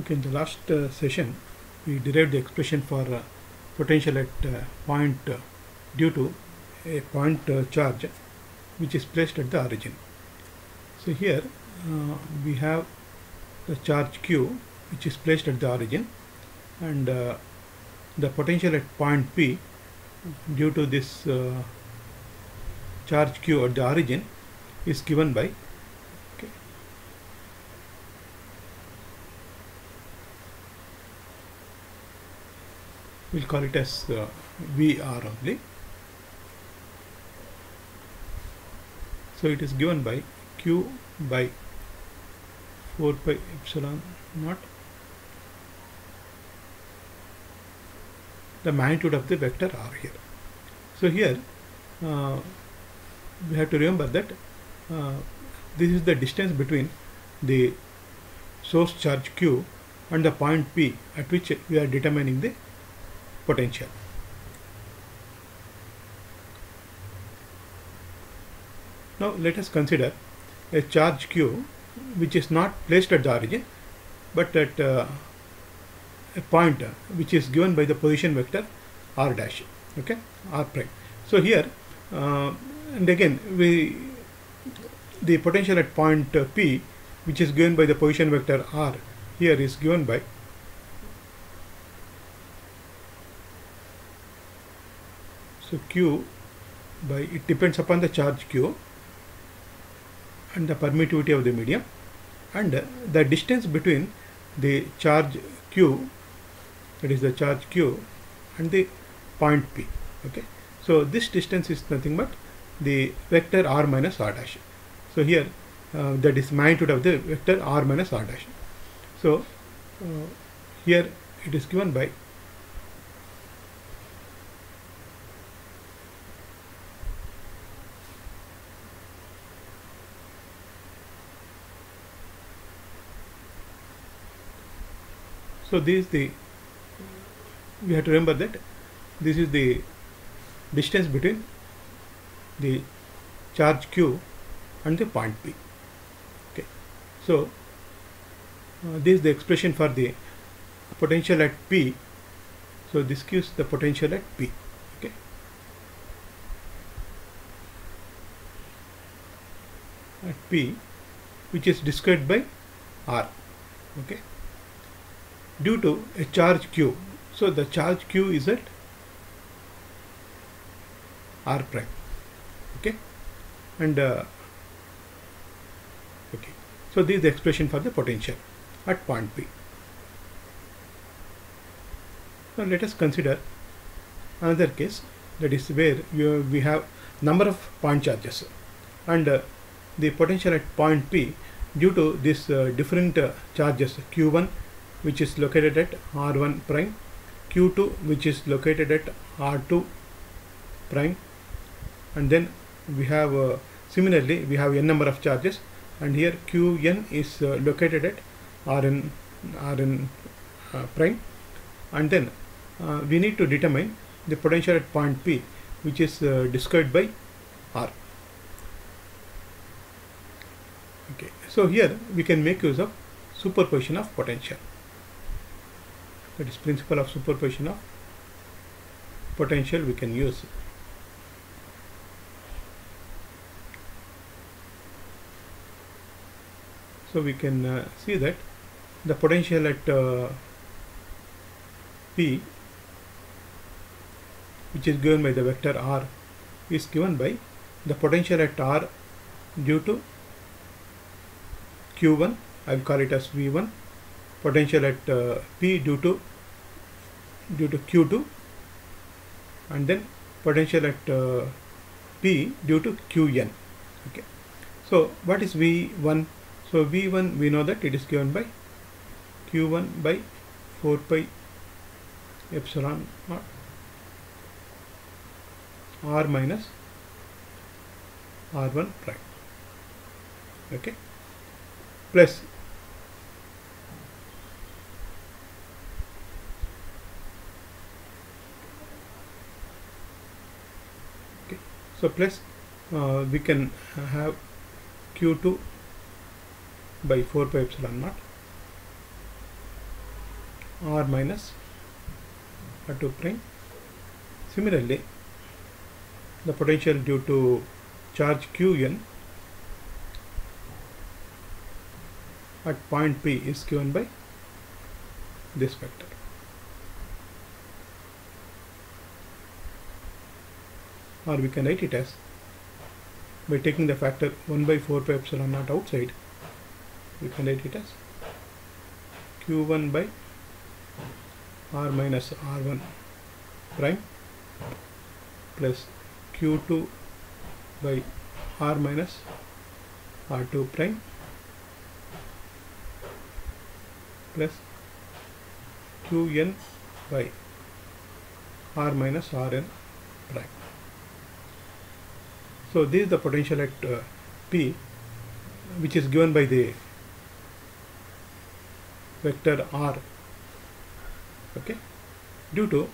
Okay, in the last uh, session, we derived the expression for uh, potential at uh, point uh, due to a point uh, charge which is placed at the origin. So here uh, we have the charge q which is placed at the origin and the potential at point P due to this charge q at the origin is given by we'll call it as uh, VR only. So it is given by Q by 4 pi epsilon naught the magnitude of the vector R here. So here uh, we have to remember that uh, this is the distance between the source charge Q and the point P at which we are determining the potential. Now let us consider a charge q which is not placed at the origin but at uh, a point which is given by the position vector r dash okay r prime. So here uh, and again we the potential at point p which is given by the position vector r here is given by so q by it depends upon the charge q and the permittivity of the medium and the distance between the charge q that is the charge q and the point p okay? So this distance is nothing but the vector r minus r dash. So here uh, that is magnitude of the vector r minus r dash. So uh, here it is given by So this is the we have to remember that this is the distance between the charge q and the point p. Okay, so uh, this is the expression for the potential at p. So this gives the potential at p. Okay, at p, which is described by r. Okay due to a charge q. So the charge q is at r prime. Okay, and uh, okay. So this is the expression for the potential at point P. Now let us consider another case that is where we have number of point charges and uh, the potential at point P due to this uh, different uh, charges q1 which is located at R1 prime, Q2 which is located at R2 prime. And then we have uh, similarly we have n number of charges. And here Qn is uh, located at Rn, Rn uh, prime. And then uh, we need to determine the potential at point P which is uh, described by R. Okay, so here we can make use of superposition of potential that is principle of superposition of potential we can use. So we can uh, see that the potential at uh, P which is given by the vector R is given by the potential at R due to Q1 I will call it as V1 potential at uh, P due to due to Q2 and then potential at uh, P due to Qn. Okay. So what is V1? So V1 we know that it is given by Q1 by 4 pi epsilon naught R minus R1 prime. Okay. Plus So plus uh, we can have Q2 by 4 pi epsilon naught r minus r2 prime. Similarly, the potential due to charge qn at point P is given by this vector. Or we can write it as by taking the factor 1 by 4 pi epsilon naught outside, we can write it as q1 by r minus r1 prime plus q2 by r minus r2 prime plus qn by r minus rn prime. So this is the potential at uh, P which is given by the vector r okay due to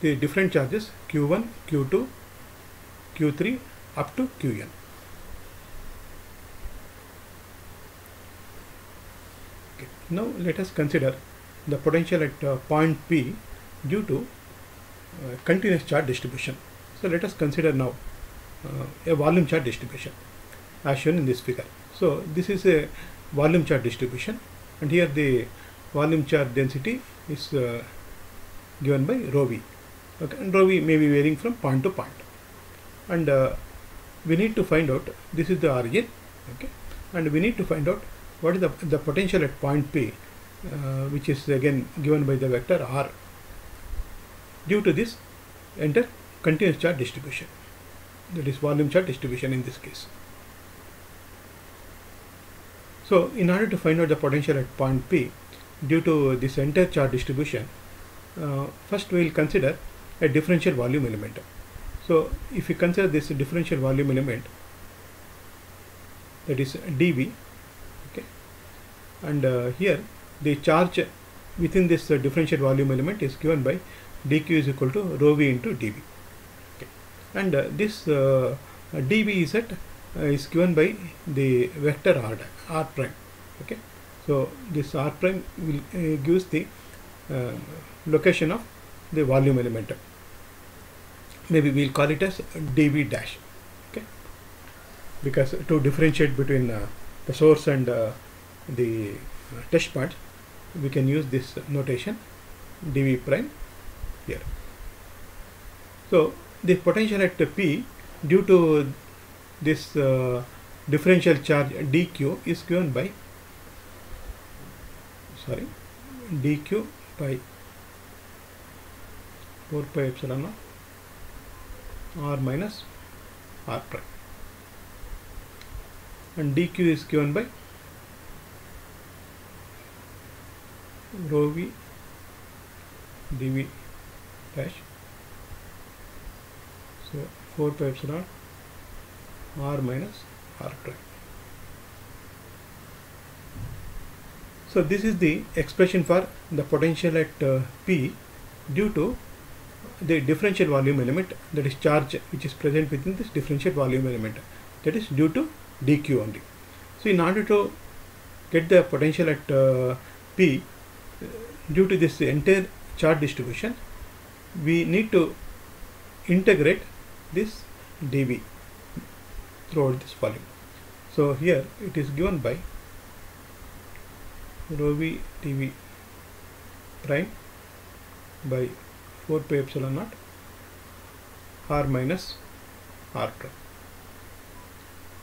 the different charges q1 q2 q3 up to qn okay. now let us consider the potential at uh, point p due to uh, continuous charge distribution so let us consider now a volume charge distribution as shown in this figure. So this is a volume charge distribution and here the volume charge density is uh, given by rho v. Okay and rho v may be varying from point to point. And uh, we need to find out this is the origin okay? And we need to find out what is the, the potential at point p uh, which is again given by the vector r. Due to this enter continuous charge distribution that is volume charge distribution in this case so in order to find out the potential at point p due to this entire charge distribution uh, first we will consider a differential volume element so if you consider this differential volume element that is dV okay and uh, here the charge within this uh, differential volume element is given by dq is equal to rho v into dV. And uh, this uh, dV is uh, is given by the vector r r prime. Okay? So this r prime will gives the location of the volume element. Maybe we'll call it as dv dash. Okay? Because to differentiate between uh, the source and uh, the test part we can use this notation dv prime here. So the potential at p due to this uh, differential charge dq is given by sorry dq by 4 pi epsilon r minus r prime. And dq is given by rho v dv dash 4 pi epsilon r minus r prime. So this is the expression for the potential at uh, p due to the differential volume element that is charge which is present within this differential volume element. That is due to dq only. So in order to get the potential at uh, p uh, due to this entire charge distribution we need to integrate this dv throughout this volume so here it is given by rho v dv prime by 4 pi epsilon naught r minus r prime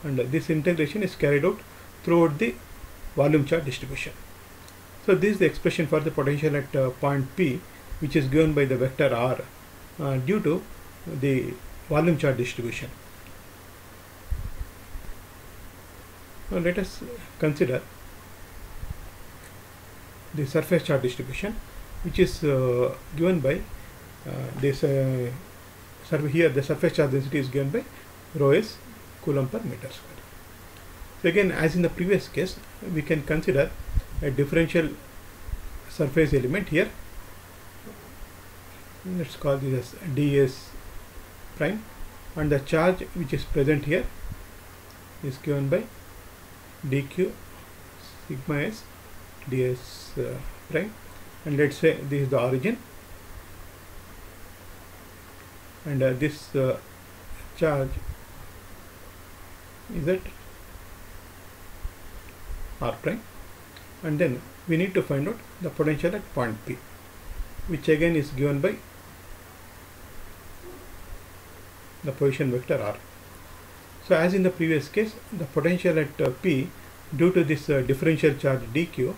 and this integration is carried out throughout the volume charge distribution. So this is the expression for the potential at uh, point P which is given by the vector r uh, due to the volume charge distribution. Now let us consider the surface charge distribution which is uh, given by uh, this uh, here the surface charge density is given by rho s coulomb per meter square. So again as in the previous case we can consider a differential surface element here let's call this as ds prime and the charge which is present here is given by dq sigma s ds uh, prime. And let's say this is the origin. And uh, this uh, charge is at r prime. And then we need to find out the potential at point P which again is given by the position vector r. So as in the previous case the potential at uh, P due to this uh, differential charge dq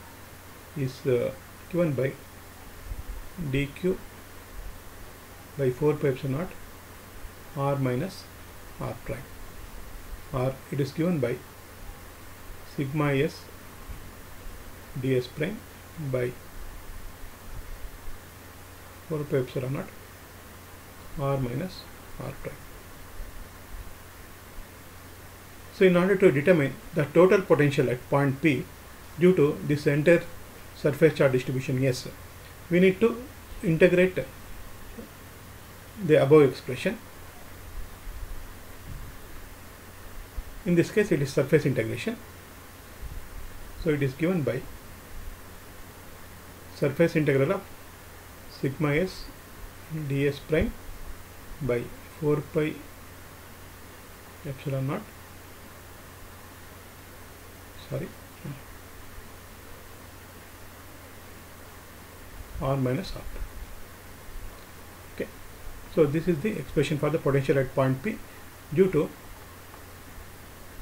is uh, given by dq by 4 pi epsilon naught r minus r prime or it is given by sigma s ds prime by 4 pi epsilon naught r minus r prime. So in order to determine the total potential at point P due to this entire surface charge distribution S, we need to integrate the above expression. In this case it is surface integration. So it is given by surface integral of sigma s ds prime by 4 pi epsilon naught sorry. R minus r. Okay. So this is the expression for the potential at point p due to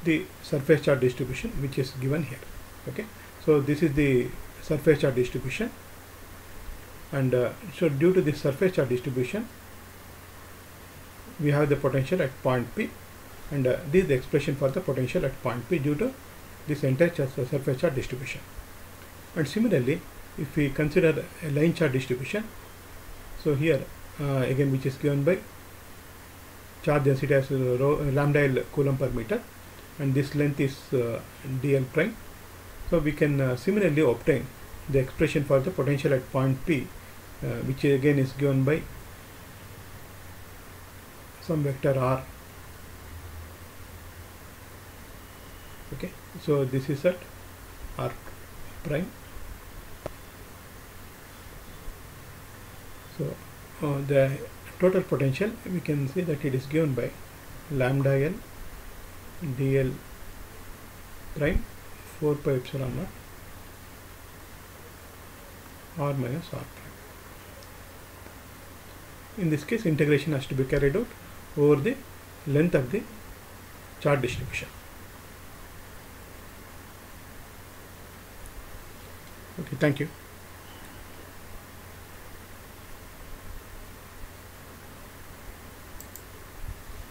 the surface charge distribution which is given here. Okay. So this is the surface charge distribution and uh, so due to this surface charge distribution we have the potential at point P and uh, this is the expression for the potential at point P due to this entire surface charge distribution. And similarly if we consider a line charge distribution so here uh, again which is given by charge density as rho, lambda L coulomb per meter and this length is uh, dl prime. So we can uh, similarly obtain the expression for the potential at point P uh, which again is given by some vector r okay so this is at r prime so uh, the total potential we can see that it is given by lambda l dl prime 4 pi epsilon naught r minus r prime. In this case, integration has to be carried out over the length of the charge distribution. Okay, thank you.